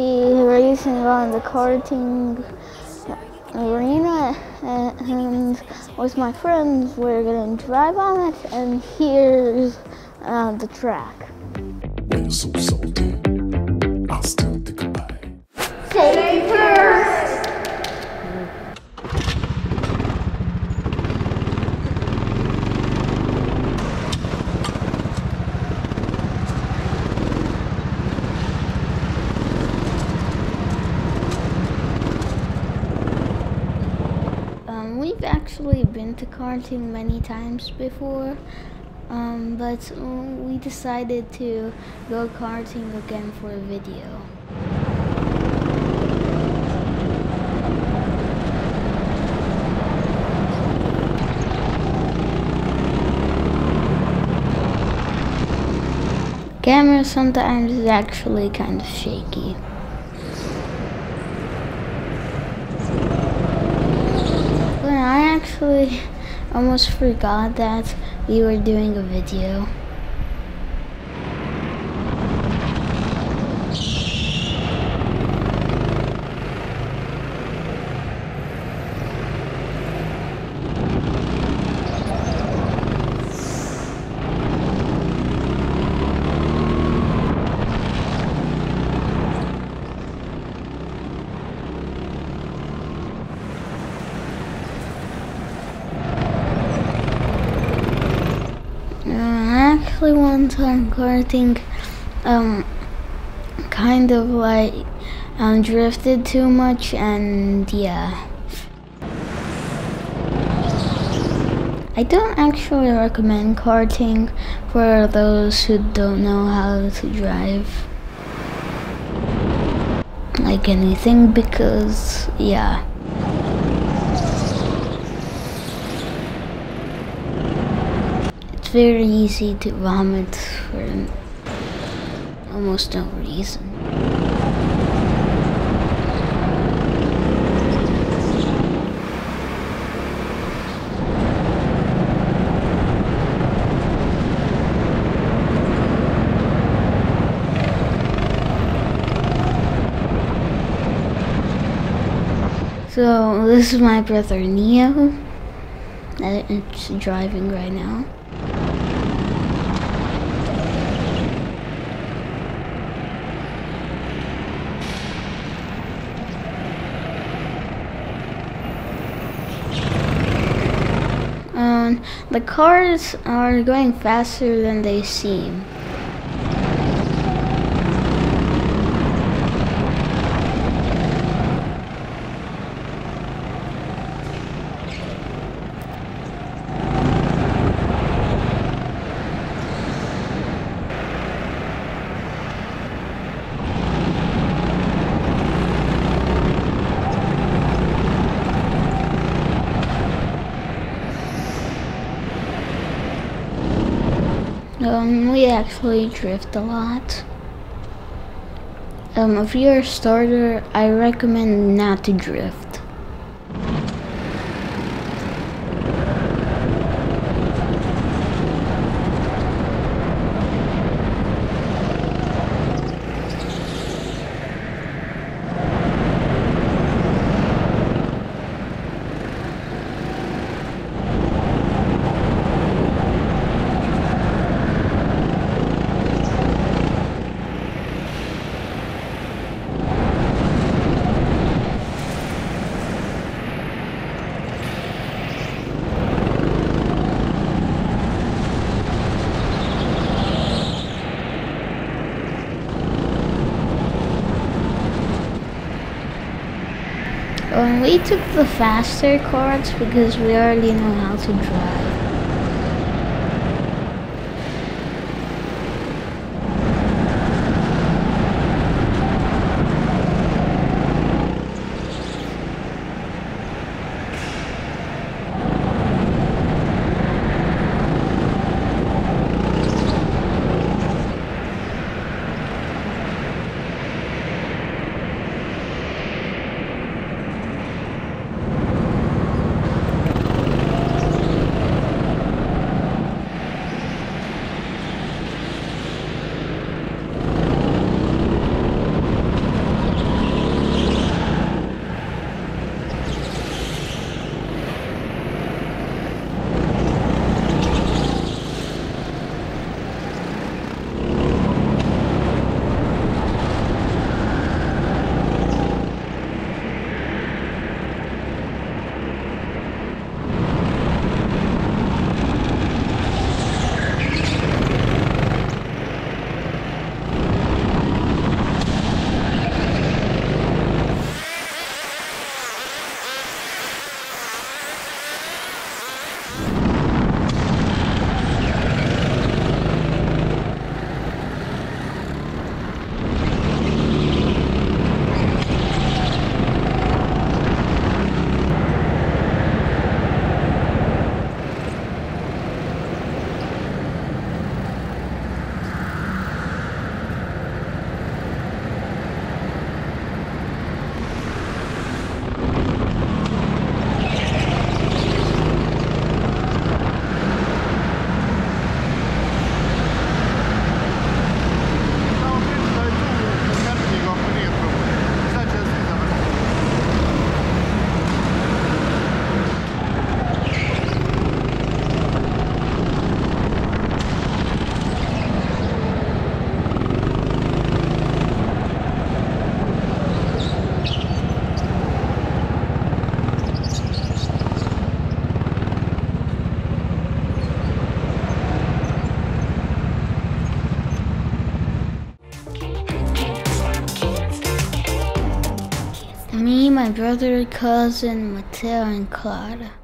be racing on the karting arena, and with my friends, we're to drive on it, and here's uh, the track. Actually been to karting many times before, um, but uh, we decided to go karting again for a video. Camera sometimes is actually kind of shaky. But I actually almost forgot that we were doing a video. Uh, I actually one time karting, um, kind of like um, drifted too much, and yeah. I don't actually recommend karting for those who don't know how to drive. Like anything, because yeah. Very easy to vomit for almost no reason. So this is my brother Neo. that It's driving right now. The cars are going faster than they seem. Um, we actually drift a lot. Um, if you're a starter, I recommend not to drift. Um, we took the faster cards because we already know how to drive. My brother, cousin, Mateo, and Clara.